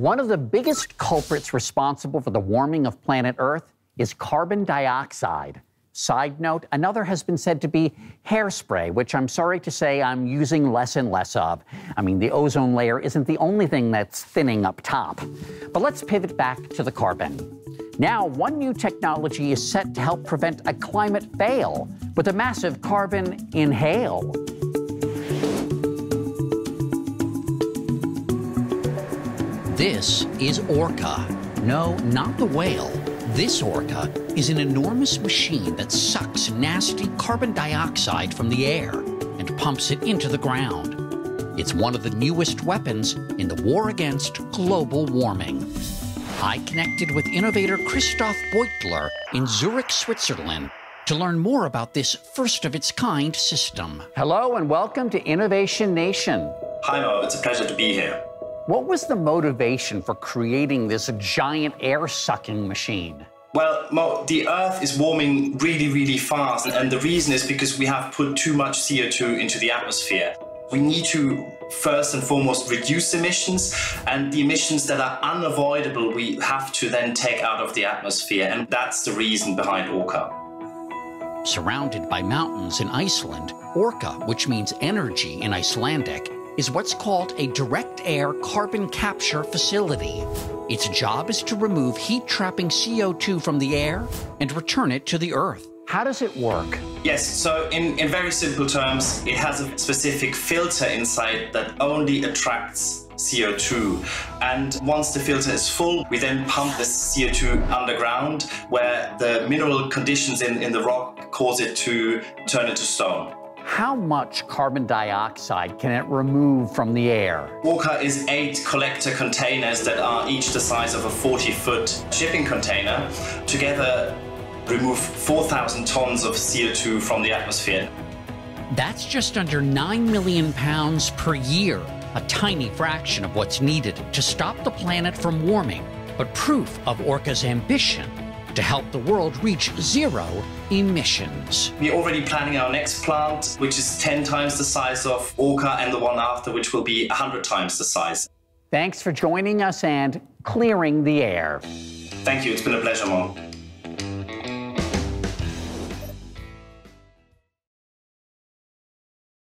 One of the biggest culprits responsible for the warming of planet Earth is carbon dioxide. Side note, another has been said to be hairspray, which I'm sorry to say I'm using less and less of. I mean, the ozone layer isn't the only thing that's thinning up top. But let's pivot back to the carbon. Now, one new technology is set to help prevent a climate fail with a massive carbon inhale. This is Orca. No, not the whale. This Orca is an enormous machine that sucks nasty carbon dioxide from the air and pumps it into the ground. It's one of the newest weapons in the war against global warming. I connected with innovator Christoph Beuttler in Zurich, Switzerland, to learn more about this first of its kind system. Hello and welcome to Innovation Nation. Hi, Mo. It's a pleasure to be here. What was the motivation for creating this giant air sucking machine? Well, Mo, the Earth is warming really, really fast, and the reason is because we have put too much CO2 into the atmosphere. We need to first and foremost reduce emissions, and the emissions that are unavoidable, we have to then take out of the atmosphere, and that's the reason behind Orca. Surrounded by mountains in Iceland, Orca, which means energy in Icelandic, is what's called a direct air carbon capture facility. Its job is to remove heat trapping CO2 from the air and return it to the Earth. How does it work? Yes, so in, in very simple terms, it has a specific filter inside that only attracts CO2. And once the filter is full, we then pump the CO2 underground where the mineral conditions in, in the rock cause it to turn into stone. How much carbon dioxide can it remove from the air? Orca is eight collector containers that are each the size of a 40 foot shipping container. Together, remove 4,000 tons of CO2 from the atmosphere. That's just under 9 million pounds per year, a tiny fraction of what's needed to stop the planet from warming, but proof of Orca's ambition to help the world reach zero emissions. We're already planning our next plant, which is 10 times the size of Orca, and the one after, which will be 100 times the size. Thanks for joining us and clearing the air. Thank you. It's been a pleasure, Mo.